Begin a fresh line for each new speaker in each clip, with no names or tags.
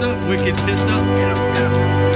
pizza, wicked pizza. Get get.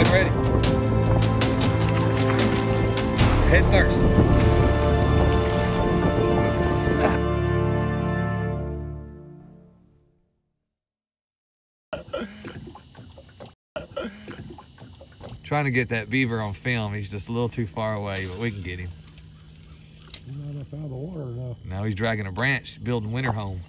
When ready. Head first. trying to get that beaver on film. He's just a little too far away, but we can get him.
He's not up out of the water enough.
He's dragging a branch, building winter home.